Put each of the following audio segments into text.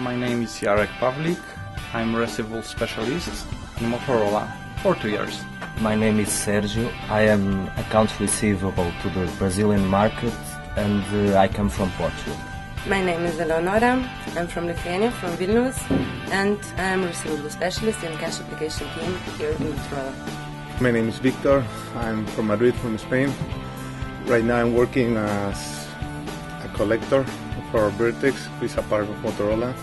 My name is Jarek Pavlik. I'm a receivable specialist in Motorola for two years. My name is Sergio. I am accounts receivable to the Brazilian market and uh, I come from Portugal. My name is Eleonora. I'm from Lithuania, from Vilnius, and I'm a receivable specialist in cash application team here in Motorola. My name is Victor. I'm from Madrid, from Spain. Right now I'm working as a collector for Vertex, which is a part of Motorola,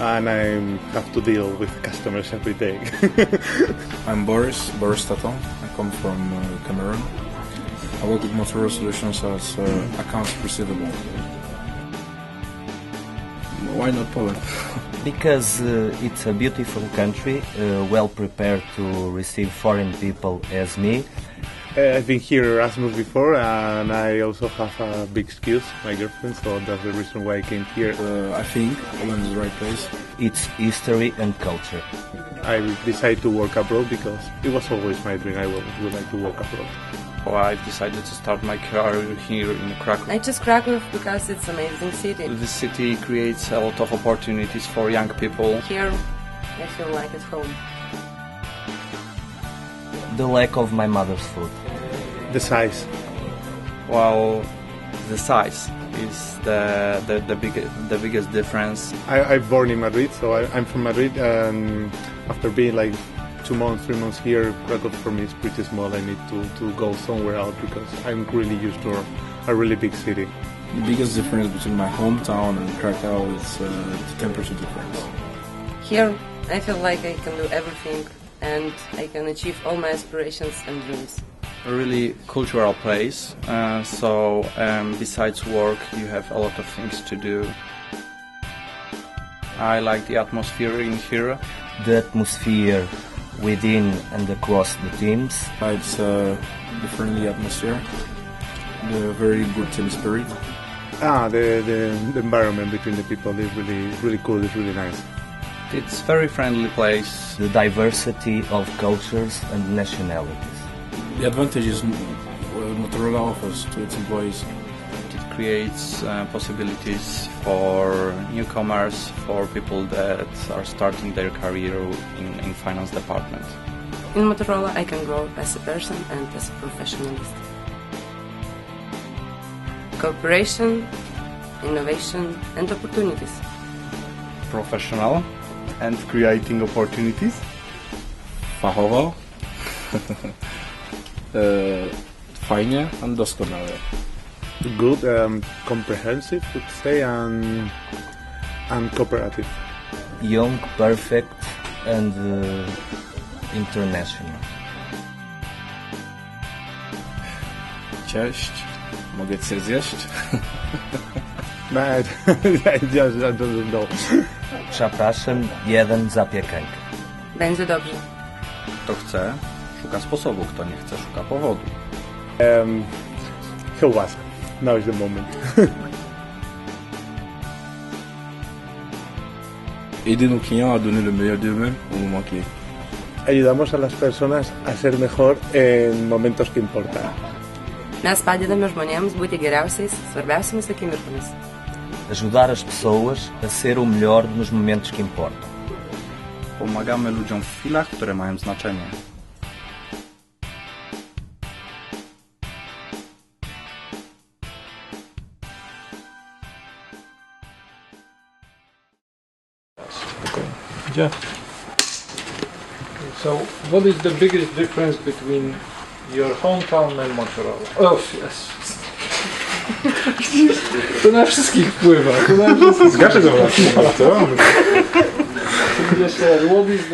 and I have to deal with customers every day. I'm Boris, Boris Taton. I come from uh, Cameroon. I work with Motorola Solutions as uh, accounts receivable. Why not Poland? Because uh, it's a beautiful country, uh, well prepared to receive foreign people as me. Uh, I've been here Erasmus before, and I also have a big skills, my girlfriend, so that's the reason why I came here. Uh, I think Poland is the right place. It's history and culture. I decided to work abroad because it was always my dream. I would, would like to work abroad. So I've decided to start my career here in Krakow. I chose Krakow because it's an amazing city. This city creates a lot of opportunities for young people. Here, I feel like at home. The lack of my mother's food. The size. Well, the size is the the, the, big, the biggest difference. I, I'm born in Madrid, so I, I'm from Madrid, and after being like two months, three months here, Krakow for me is pretty small. I need to, to go somewhere else because I'm really used to a really big city. The biggest difference between my hometown and Krakow is uh, the temperature difference. Here, I feel like I can do everything and I can achieve all my aspirations and dreams. A really cultural place. Uh, so um, besides work, you have a lot of things to do. I like the atmosphere in here. The atmosphere within and across the teams. It's uh, the friendly atmosphere, the very good team spirit. Ah, the, the, the environment between the people is really really cool. It's really nice. It's very friendly place. The diversity of cultures and nationalities. The advantages uh, Motorola offers to its employees. It creates uh, possibilities for newcomers, for people that are starting their career in, in finance department. In Motorola, I can grow as a person and as a professionalist. Cooperation, innovation, and opportunities. Professional and creating opportunities. Fachowo, fajnie and doskonale. Good, um, comprehensive, would say, and and cooperative. Young, perfect and uh, international. Cześć, mogę cię zjeść? No, just I don't know. Przepraszam, jeden zapiekankę. Będzie dobrze. Kto chce, szuka sposobu. Kto nie chce, szuka powodu. Um, ask. Now is the moment. Aidez nos clients à donner le meilleur d'eux-mêmes au moment clé. Ayudamos a las personas a ser mejor en momentos que importan. Mes padedame žmonėms būti geriausiais, svarbiausiamis akimirkomis. Ajudar as pessoas a ser o melhor nos momentos que importam. Pomagamy ludziom w chwilach, które mają znaczenie. Yeah. So, what is the biggest difference between your hometown and Motorola? Oh, yes. To na wszystkich wpływa. To na wszystkich. Zgadza się, Jeszcze, what is the